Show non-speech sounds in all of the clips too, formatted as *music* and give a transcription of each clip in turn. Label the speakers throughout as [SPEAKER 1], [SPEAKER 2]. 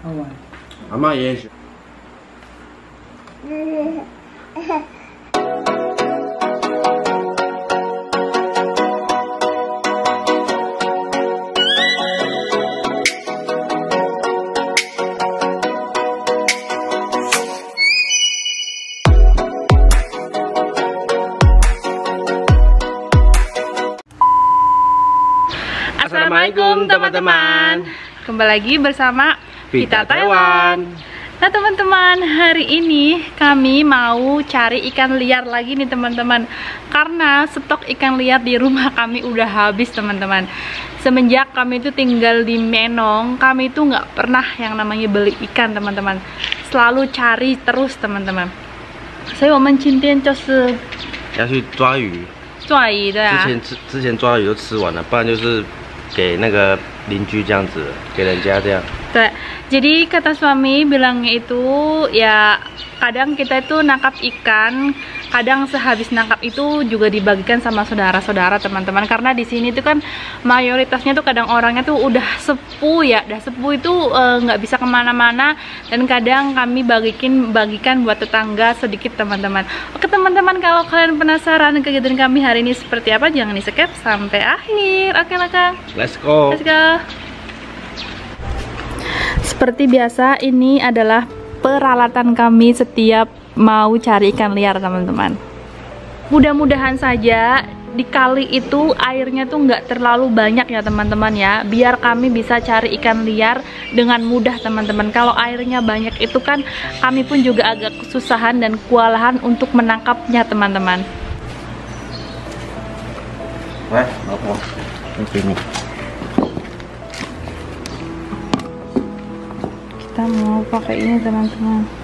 [SPEAKER 1] Ama. Assalamualaikum teman-teman.
[SPEAKER 2] Kembali lagi bersama
[SPEAKER 1] Vita Taiwan.
[SPEAKER 2] Nah teman-teman, hari ini kami mau cari ikan liar lagi nih teman-teman Karena stok ikan liar di rumah kami udah habis teman-teman Semenjak kami itu tinggal di Menong, kami itu nggak pernah yang namanya beli ikan teman-teman Selalu cari terus teman-teman Saya mau mencintai就是
[SPEAKER 1] 要去抓鱼，
[SPEAKER 2] 抓鱼的啊
[SPEAKER 1] 之前吃之前抓的鱼都吃完了，不然就是给那个邻居这样子，给人家这样。
[SPEAKER 2] Tuh, jadi kata suami bilangnya itu ya kadang kita itu nangkap ikan, kadang sehabis nangkap itu juga dibagikan sama saudara-saudara teman-teman karena di sini tuh kan mayoritasnya tuh kadang orangnya tuh udah sepuh ya, udah sepuh itu eh, nggak bisa ke mana-mana dan kadang kami bagikin bagikan buat tetangga sedikit teman-teman. Oke teman-teman kalau kalian penasaran kegiatan kami hari ini seperti apa jangan di skip sampai akhir. Oke lah kang.
[SPEAKER 1] Let's
[SPEAKER 2] go。Let's go. Seperti biasa, ini adalah peralatan kami setiap mau cari ikan liar, teman-teman. Mudah-mudahan saja di kali itu airnya tuh nggak terlalu banyak ya teman-teman ya biar kami bisa cari ikan liar dengan mudah teman-teman kalau airnya banyak itu kan kami pun juga agak kesusahan dan kewalahan untuk menangkapnya teman-teman
[SPEAKER 1] Wah, -teman. ini
[SPEAKER 2] kita mau pakai ini teman-teman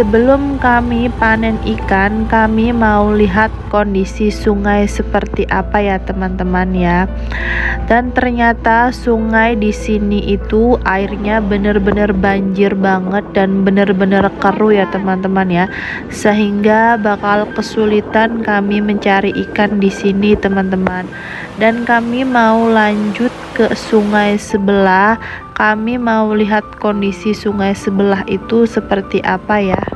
[SPEAKER 2] Sebelum kami panen ikan, kami mau lihat kondisi sungai seperti apa ya teman-teman ya. Dan ternyata sungai di sini itu airnya bener-bener banjir banget dan bener-bener keruh ya teman-teman ya. Sehingga bakal kesulitan kami mencari ikan di sini teman-teman. Dan kami mau lanjut ke sungai sebelah kami mau lihat kondisi sungai sebelah itu seperti apa ya.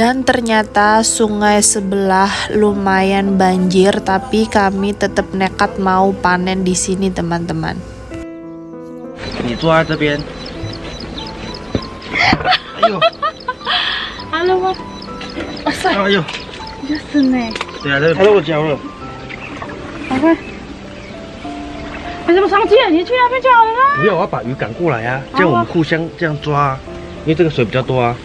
[SPEAKER 2] Dan ternyata sungai sebelah lumayan banjir, tapi kami tetap nekat mau panen di sini, teman-teman.
[SPEAKER 1] 你坐在这边。哎呦，
[SPEAKER 2] Halo, Mas.
[SPEAKER 1] 哎呦，
[SPEAKER 2] 就是呢。
[SPEAKER 1] 对啊，这太落胶了。
[SPEAKER 2] 宝贝，为什么生气啊？你去那边就好了啦。
[SPEAKER 1] 不要，我要把鱼赶过来啊，这样我们互相这样抓啊，因为这个水比较多啊。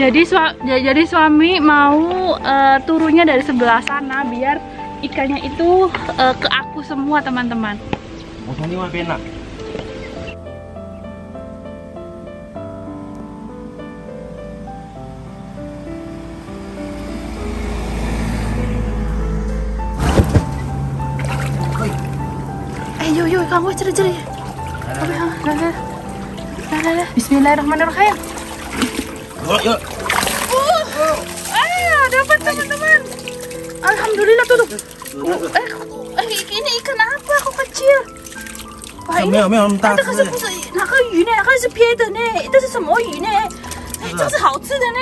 [SPEAKER 2] jadi su- jadi suami mau uh, turunnya dari sebelah sana biar ikannya itu eh, uh, ke aku semua teman-teman
[SPEAKER 1] mau enak
[SPEAKER 2] eh, Ayo, ayo, kamu cerai cerai. Bismillahirrahmanirrahim.
[SPEAKER 1] Yuk,
[SPEAKER 2] yuk dapat teman-teman. Alhamdulillah tuh tuh. 哎哎，ini ikan apa kok kecil? Wah
[SPEAKER 1] 没有没有那么大
[SPEAKER 2] 这个是不是哪个鱼呢？它是鳖的呢？这是什么鱼呢？哎，这是好吃的呢。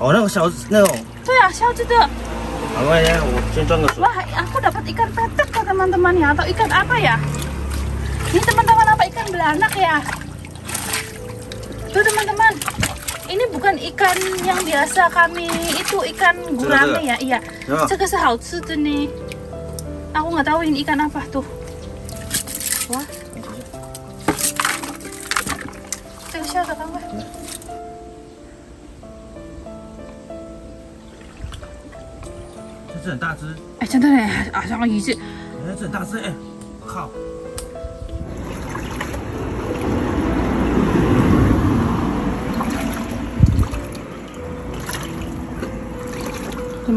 [SPEAKER 1] 哦，那个小那种，
[SPEAKER 2] 对啊，小只的。
[SPEAKER 1] 好，快点，我先装个水。
[SPEAKER 2] Wah, aku dapat ikan petek kok teman-teman ya atau ikan apa ya? Ini teman-teman apa ikan belanak ya? Tuh teman-teman, ini bukan ikan yang biasa kami itu ikan gurame ya, iya.
[SPEAKER 1] 啊，
[SPEAKER 2] 这个是好吃的呢。Aku nggak tahu ini ikan apa tuh. Wah, 这个小的赶快。
[SPEAKER 1] 这只很大只，
[SPEAKER 2] 哎，真的嘞，啊，像个鱼子。
[SPEAKER 1] 哎，这很大只，哎，靠，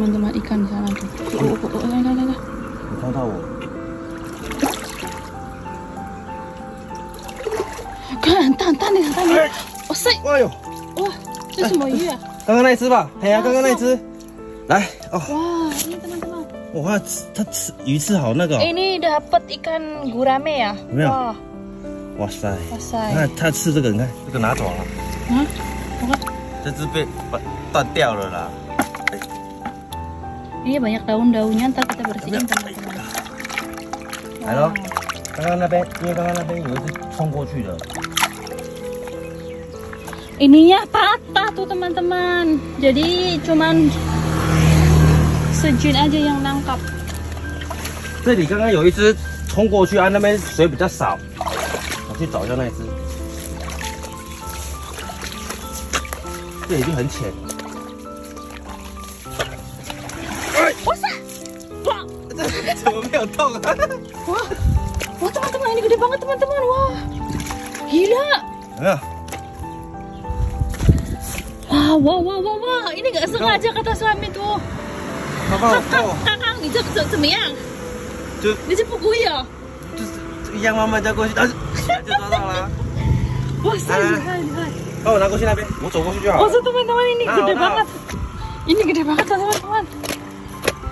[SPEAKER 2] teman-teman ikan di sana tuh. Oh, oh, oh, enggak,
[SPEAKER 1] 刚刚那一只吧，哎呀、啊，刚刚那一只，来哦！
[SPEAKER 2] 哇，你怎
[SPEAKER 1] 么怎么？哇，它吃鱼刺好那个、
[SPEAKER 2] 得！
[SPEAKER 1] 没
[SPEAKER 2] 有？
[SPEAKER 1] 哇塞！
[SPEAKER 2] 哇塞！
[SPEAKER 1] 那它吃这个，你看这个拿走了。
[SPEAKER 2] 嗯，看
[SPEAKER 1] 这只被断掉了啦。
[SPEAKER 2] Ini banyak daun-daunnya, ntar kita bersihin teman-teman.
[SPEAKER 1] 来喽，刚刚那边，因为刚刚那边有一只冲过去的，
[SPEAKER 2] Ininya patah tuh teman-teman. Jadi cuman sejun aja yang nangkap.
[SPEAKER 1] 这里刚刚有一只冲过去啊，那边水比较少，我去找一下那一只。这已经很浅了，
[SPEAKER 2] Ya. Wah, wah, wah, wah, wah. Ini nggak sengaja kata suami tuh. Kakak, kakak,
[SPEAKER 1] ini jek
[SPEAKER 2] semiang. Ini
[SPEAKER 1] jek
[SPEAKER 2] pukul ya. Yang mama
[SPEAKER 1] jago sih, aja lah. Wah, sayang, Oh, aku sih nabe. Mau coba sih
[SPEAKER 2] Jawa.
[SPEAKER 1] Oh,
[SPEAKER 2] teman-teman ini
[SPEAKER 1] nah,
[SPEAKER 2] gede
[SPEAKER 1] nah.
[SPEAKER 2] banget. Ini gede banget teman-teman.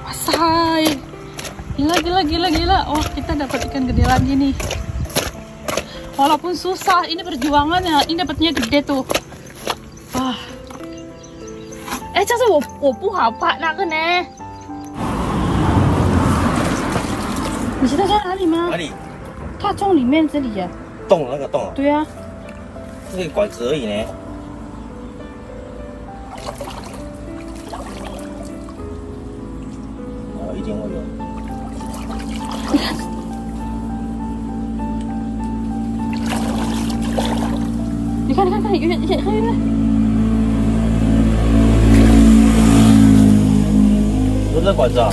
[SPEAKER 2] Wah, sayang. Gila, gila, gila, gila. Wah, kita dapat ikan gede lagi nih Walaupun susah, ini perjuangan ya. Ini dapatnya gede tuh. Wah. Eh, 这是我我不好拍那个呢。你知道在哪里吗
[SPEAKER 1] 哪？里？
[SPEAKER 2] 它从里面这里呀。
[SPEAKER 1] 洞那个洞啊，
[SPEAKER 2] 对呀、啊。
[SPEAKER 1] 这个管子而已呢。哦，一定会有。 *laughs*
[SPEAKER 2] 看，看，有点，有点，看，有点。
[SPEAKER 1] 有这管子啊？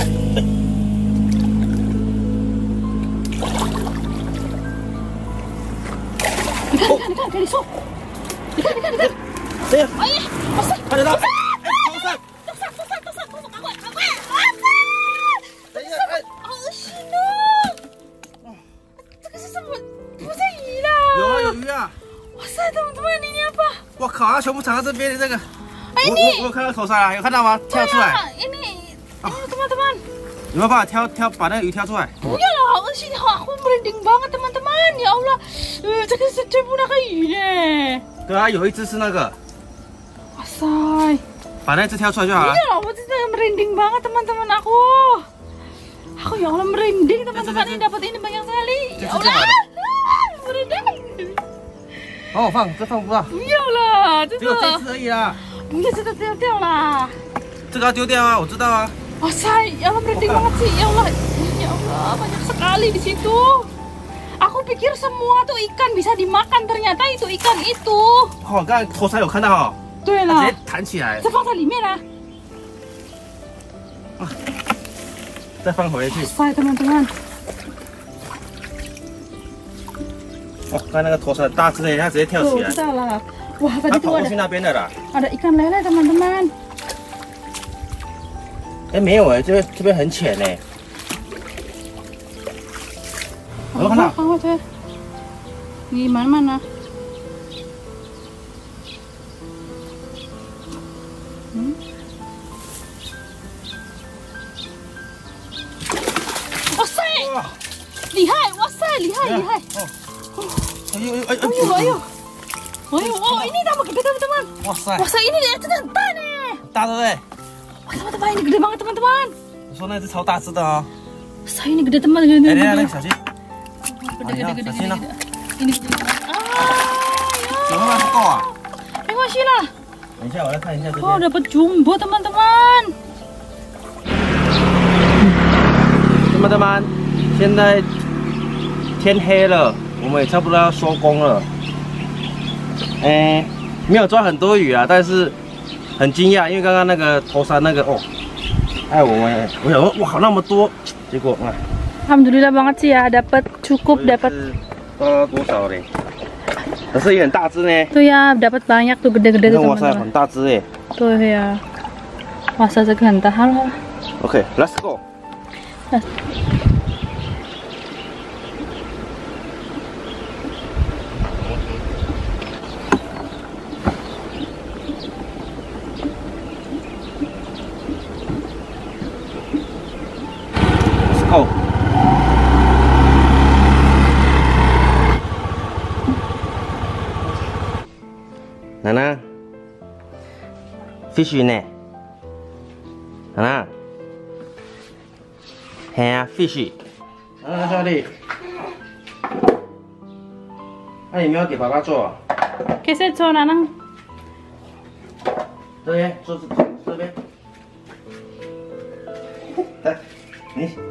[SPEAKER 2] 你看，你看，你看，给你送。你看，你看，你看。
[SPEAKER 1] 谁呀？
[SPEAKER 2] 哎呀，哇塞！
[SPEAKER 1] 快点到！靠，它全部藏在这边的这个。
[SPEAKER 2] 哎
[SPEAKER 1] 我我我有看到头上啊，有看到吗？跳出来，
[SPEAKER 2] Ini, ini teman-teman.
[SPEAKER 1] 有没有办法挑挑把那个鱼挑出来？
[SPEAKER 2] Ya lah, hao sih, aku merinding banget teman-teman. Ya Allah, eh, 这个是全部那个鱼耶！
[SPEAKER 1] 对啊，有一只是那个，
[SPEAKER 2] 哇塞！
[SPEAKER 1] 把那只挑出来就好了。
[SPEAKER 2] Iya, aku tuh merinding banget teman-teman aku. Aku ya Allah merinding teman-teman ini dapat ini banyak sekali. Ya
[SPEAKER 1] Itu
[SPEAKER 2] Allah,
[SPEAKER 1] gimana?
[SPEAKER 2] merinding.
[SPEAKER 1] 帮我放，这放不到，
[SPEAKER 2] 不要 了，真
[SPEAKER 1] 只有这
[SPEAKER 2] 的，
[SPEAKER 1] 只而已啦。
[SPEAKER 2] 不要真的丢掉啦。
[SPEAKER 1] 这个要丢掉啊，我知道啊。
[SPEAKER 2] Wah say, ya Allah merinding banget sih. Ya Allah, ya Allah banyak sekali di situ. Aku pikir semua tuh ikan bisa dimakan, ternyata itu ikan itu.
[SPEAKER 1] 哦，刚才头上有看到哦，
[SPEAKER 2] 对了
[SPEAKER 1] 它直接，弹起来，
[SPEAKER 2] 这放在里面啊。
[SPEAKER 1] 再放回去。
[SPEAKER 2] Say teman-teman.
[SPEAKER 1] 哦，刚才那个头上很大只的，它直接跳起来.
[SPEAKER 2] Wah,
[SPEAKER 1] 它
[SPEAKER 2] tadi
[SPEAKER 1] 跑
[SPEAKER 2] tuh
[SPEAKER 1] 过
[SPEAKER 2] ada
[SPEAKER 1] 去那边的啦。
[SPEAKER 2] ada ikan lele teman-teman.
[SPEAKER 1] 哎，没有哎，这边这边很浅哎。我有看到，
[SPEAKER 2] Kamu tuh. Di mana-mana. Hmm? teman-teman.
[SPEAKER 3] 哇塞
[SPEAKER 2] Wah saya ini真的很大呢。
[SPEAKER 3] 大对不对？
[SPEAKER 2] Wah teman-teman ini gede banget teman-teman.
[SPEAKER 3] 我说那只超大只的哦。
[SPEAKER 2] Saya ini gede teman gede
[SPEAKER 3] 哎，等一下，那
[SPEAKER 2] gede
[SPEAKER 3] 个小心，
[SPEAKER 2] gede gede gede
[SPEAKER 3] 小心
[SPEAKER 2] gede.
[SPEAKER 3] 啊，
[SPEAKER 2] Ini gede banget. Ah,
[SPEAKER 3] 有没有不够啊？
[SPEAKER 2] ya. Eh masih lah.
[SPEAKER 3] 等一下，我来看一下这
[SPEAKER 2] Oh
[SPEAKER 3] 边。
[SPEAKER 2] dapat jumbo teman-teman.
[SPEAKER 1] 那么的们，现在天黑了，我们也差不多要收工了。哎， 没有抓很多鱼啊，但是很惊讶，因为刚刚那个头山那个哦，哎，我们我想说哇那么多，结果啊
[SPEAKER 2] ，Alhamdulillah banget sih ya dapat cukup dapat
[SPEAKER 1] 多少嘞，可是也很大只呢。
[SPEAKER 2] tuh ya dapat banyak gede-gede tuh
[SPEAKER 1] 看哇塞
[SPEAKER 2] ，teman-teman.
[SPEAKER 1] 很大只哎。
[SPEAKER 2] Tuh ya. Masa segantah halo.
[SPEAKER 1] OK，Let's、go。奶奶必须呢？奶奶嘿呀 fish 啊在哪里那有没有给爸爸做？啊
[SPEAKER 2] 给谁做了呢？
[SPEAKER 1] 这边坐这边来你。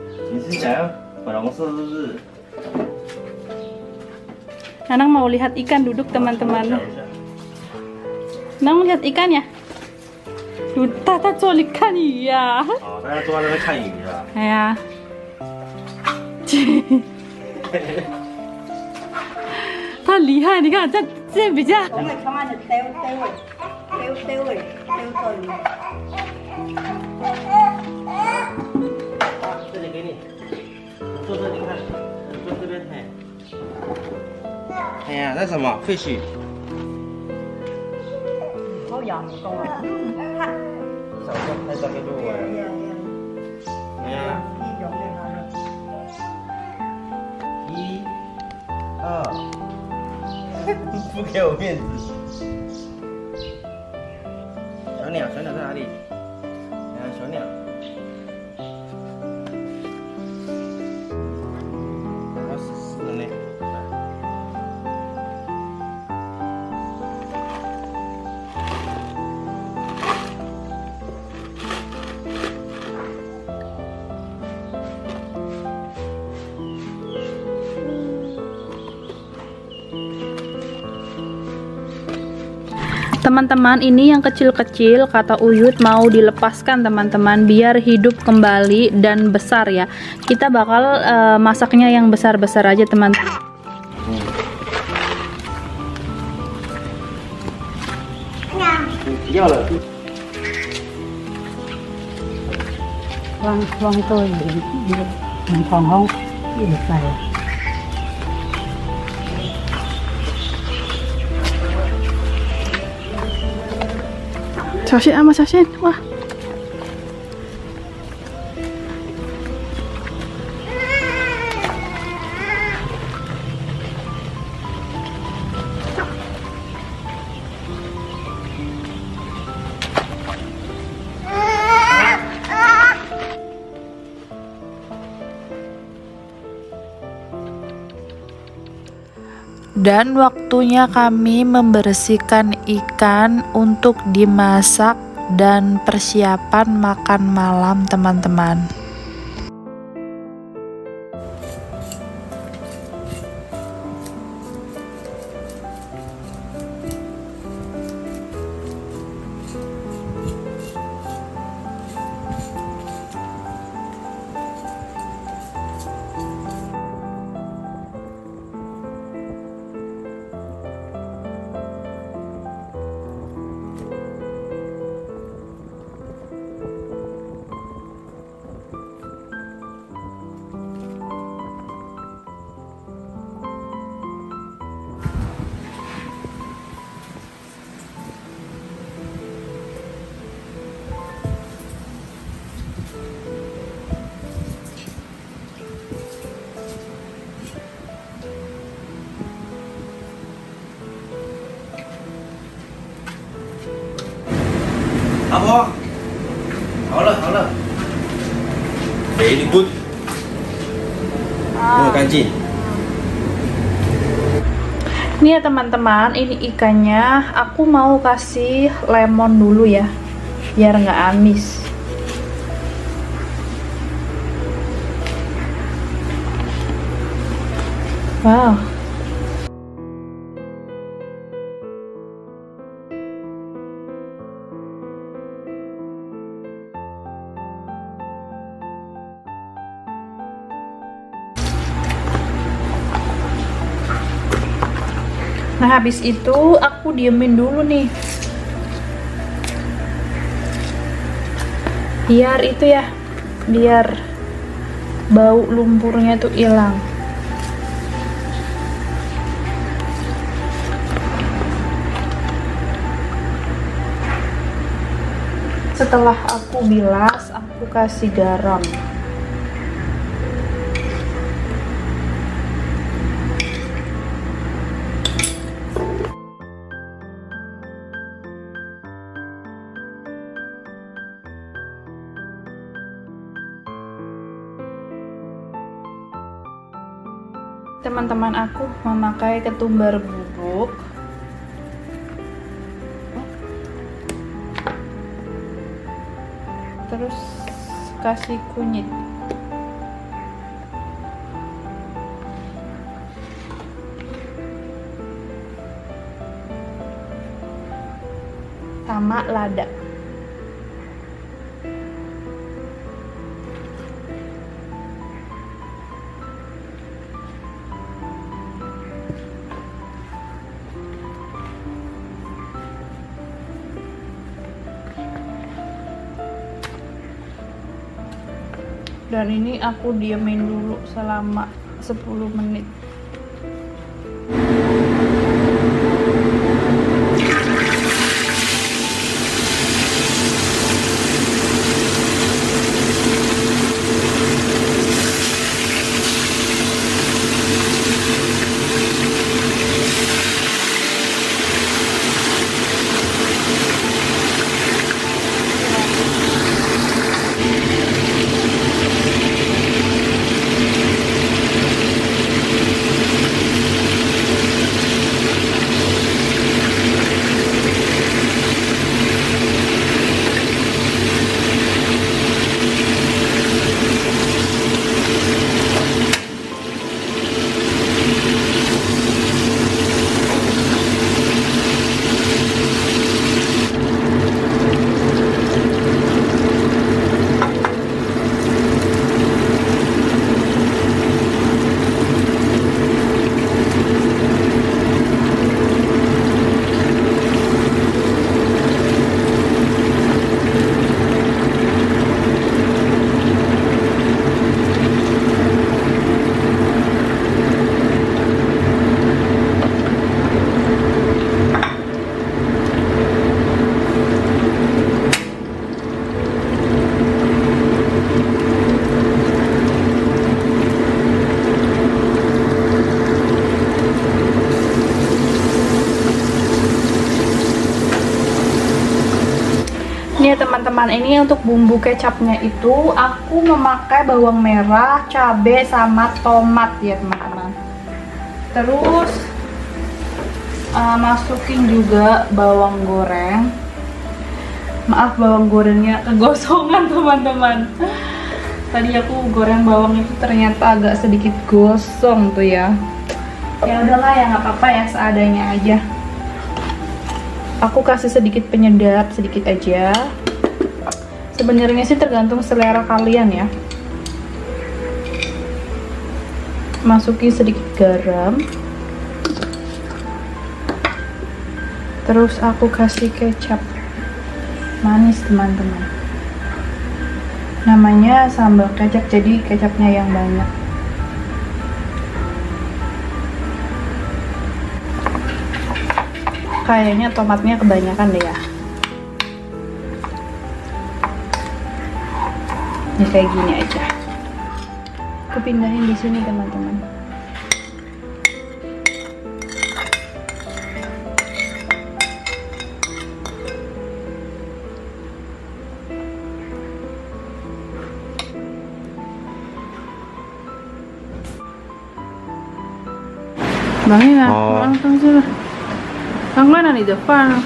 [SPEAKER 1] 你是想要粉红色是不是？
[SPEAKER 2] Nanang mau lihat ikan duduk teman-teman.
[SPEAKER 1] 想一下
[SPEAKER 2] Nang lihat ikan ya? Duh, tata co ikan ya.
[SPEAKER 1] 好，大家坐在那边看鱼啊。
[SPEAKER 2] Ya. Ta 厉害，你看这这比较
[SPEAKER 4] Có mày không ăn được teo teo rồi teo teo rồi teo rồi
[SPEAKER 1] 好， 哎呀，那什么废
[SPEAKER 4] 墟。好严重
[SPEAKER 1] 啊！手机拍照给我。哎呀。一、二，不给我面子。小鸟，小鸟在哪里？
[SPEAKER 2] Teman-teman, ini yang kecil-kecil kata Uyut mau dilepaskan teman-teman biar hidup kembali dan besar ya. Kita bakal eh, masaknya yang besar-besar aja teman-teman.
[SPEAKER 1] 要了。
[SPEAKER 4] con con tôi bị mình còn không cái được
[SPEAKER 2] Sasin sama sasin. Wah.
[SPEAKER 5] Dan waktunya kami membersihkan ikan untuk dimasak dan persiapan makan malam teman-teman.
[SPEAKER 6] 婆，好了好了，very good，没有干净。
[SPEAKER 2] Ini ya teman-teman, ini ikannya aku mau kasih lemon dulu ya, biar nggak amis. Wow. habis itu aku diemin dulu nih. Biar itu ya, biar bau lumpurnya tuh hilang. Setelah aku bilas, aku kasih garam. Teman-teman aku memakai ketumbar bubuk. Terus kasih kunyit. Sama lada dan ini aku diamin dulu selama 10 menit Ini ya ini untuk bumbu kecapnya itu aku memakai bawang merah, cabai sama tomat ya teman-teman. Terus uh, masukin juga bawang goreng. Maaf bawang gorengnya kegosongan *laughs* teman-teman. Tadi aku goreng bawang itu ternyata agak sedikit gosong tuh ya. Ya udahlah ya nggak apa-apa ya seadanya aja aku kasih sedikit penyedap sedikit aja sebenarnya sih tergantung selera kalian ya. Masukin sedikit garam. Terus aku kasih kecap manis teman-teman. Namanya sambal kecap jadi kecapnya yang banyak. Kayaknya tomatnya kebanyakan deh ya ini kayak gini aja aku pindahin di sini teman-teman Bang, ya,
[SPEAKER 1] langsung
[SPEAKER 2] sih. Oh. Kang mana nih depan?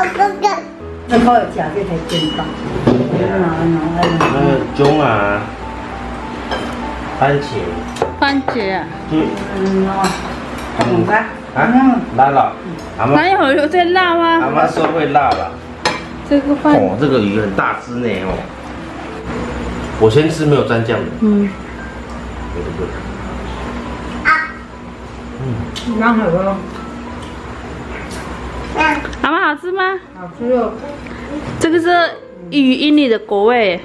[SPEAKER 2] 那里的饭啊。
[SPEAKER 4] 那可以吃这个煎蛋，拿拿
[SPEAKER 1] 那
[SPEAKER 4] 来。
[SPEAKER 1] 个姜啊，番茄，
[SPEAKER 2] 番茄啊，
[SPEAKER 1] 就
[SPEAKER 4] 嗯哦，懂吧？
[SPEAKER 1] 啊，辣了。
[SPEAKER 2] 哪有有在辣
[SPEAKER 1] 阿
[SPEAKER 2] 吗？
[SPEAKER 1] 妈说会辣了。
[SPEAKER 2] 这个饭，
[SPEAKER 1] 哦，这个鱼很大只呢哦。我先吃没有蘸酱的，
[SPEAKER 2] 嗯，
[SPEAKER 1] 对不对？
[SPEAKER 4] 蛮好的，
[SPEAKER 2] 阿妈好吃吗？
[SPEAKER 4] 好吃哦。
[SPEAKER 2] 这个是语音里的国味，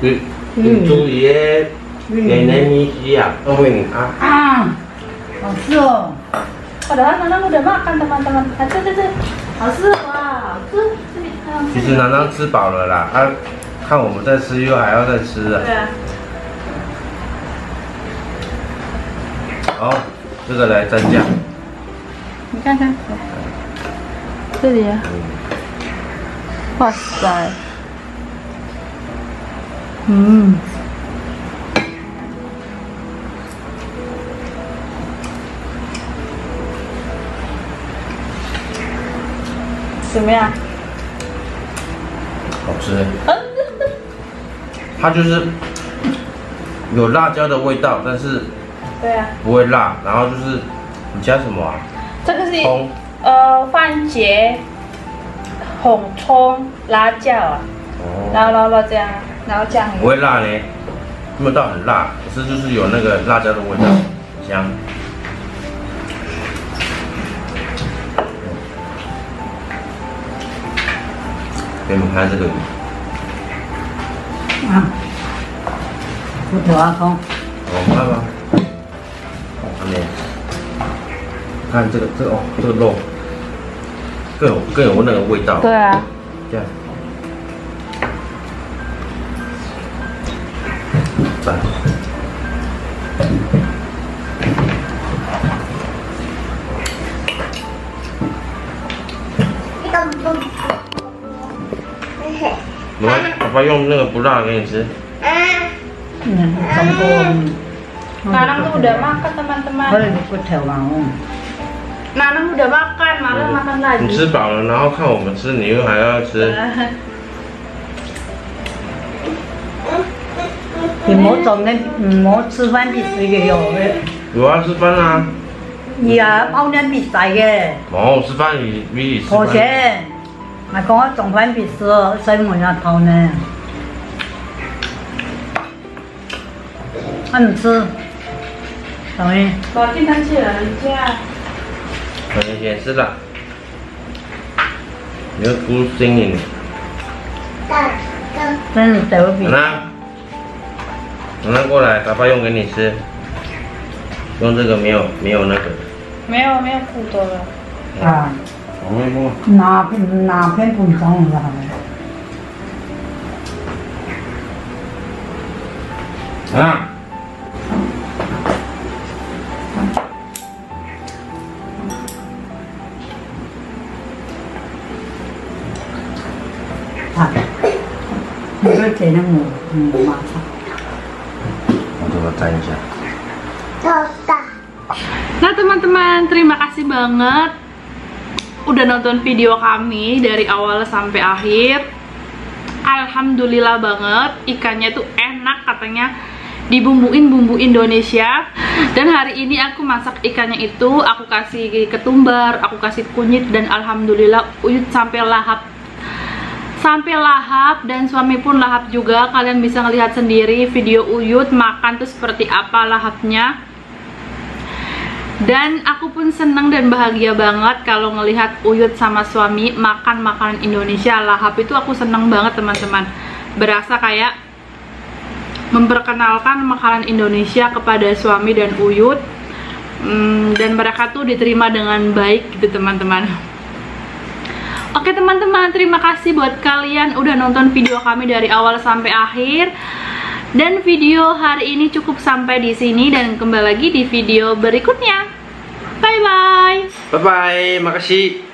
[SPEAKER 1] 鱼鱼猪爷给人米西啊，都会啊。
[SPEAKER 4] 啊，好吃哦。
[SPEAKER 2] Ah. 好吃哇，好吃。这里
[SPEAKER 1] 其实南南吃饱了啦，啊，看我们在吃又还要再吃啊。
[SPEAKER 2] 对啊，
[SPEAKER 1] 好，这个来蘸酱。
[SPEAKER 2] 你看看，这里啊。哇塞，嗯，怎么样？
[SPEAKER 1] 好吃。它就是有辣椒的味道，但是
[SPEAKER 2] 对啊，
[SPEAKER 1] 不会辣。然后就是你加什么啊？
[SPEAKER 2] 这个是
[SPEAKER 1] 葱。
[SPEAKER 2] 呃番茄、红葱、辣椒啊，
[SPEAKER 1] 哦。
[SPEAKER 2] 然后然后然后这样，然后酱油。
[SPEAKER 1] 不会辣呢，没有到很辣，可是就是有那个辣椒的味道，很香。给你们看这个鱼，
[SPEAKER 4] 啊，不头阿公，
[SPEAKER 1] 哦，看吧，哦，还没，看这个这个哦，这个肉更有更有那个味道，
[SPEAKER 2] 对啊，
[SPEAKER 1] 这样，赞。我爸爸用那个不辣给你吃。
[SPEAKER 4] 嗯，中国。
[SPEAKER 2] Nanang tuh udah makan teman-teman.
[SPEAKER 4] 奶奶都吃完
[SPEAKER 2] 了，妈妈吃完。
[SPEAKER 1] 你吃饱了，然后看我们吃，你又还要吃？
[SPEAKER 4] 你莫总那，莫吃饭比赛嘅哟。
[SPEAKER 1] 我要吃饭啦。
[SPEAKER 4] 你啊跑两比赛嘅。
[SPEAKER 1] 冇吃饭，咪
[SPEAKER 4] 食。
[SPEAKER 1] 破
[SPEAKER 4] 钱，咪讲我总饭比赛哦，以我人偷呢？那你吃，怎么？
[SPEAKER 2] 我今天
[SPEAKER 1] 去了，去。我先吃了，你要孤零零
[SPEAKER 4] 的。那，那你等
[SPEAKER 1] 会儿。那，马过来，爸爸用给你吃。用这个没有，没有那个。
[SPEAKER 2] 没有，没有骨头了。
[SPEAKER 4] 啊。
[SPEAKER 1] 我没摸。
[SPEAKER 4] 哪片？哪片骨头
[SPEAKER 1] 啊？
[SPEAKER 4] 啊。
[SPEAKER 2] Nah teman-teman, terima kasih banget udah nonton video kami dari awal sampai akhir. Alhamdulillah banget, ikannya tuh enak katanya dibumbuin bumbu Indonesia. Dan hari ini aku masak ikannya itu aku kasih ketumbar, aku kasih kunyit dan alhamdulillah uyut sampai lahap sampai lahap dan suami pun lahap juga. Kalian bisa ngelihat sendiri video Uyut makan tuh seperti apa lahapnya. Dan aku pun senang dan bahagia banget kalau ngelihat Uyut sama suami makan makanan Indonesia. Lahap itu aku senang banget teman-teman. Berasa kayak memperkenalkan makanan Indonesia kepada suami dan Uyut. Hmm, dan mereka tuh diterima dengan baik gitu teman-teman Oke teman-teman, terima kasih buat kalian udah nonton video kami dari awal sampai akhir. Dan video hari ini cukup sampai di sini dan kembali lagi di video berikutnya. Bye bye.
[SPEAKER 6] Bye bye, makasih.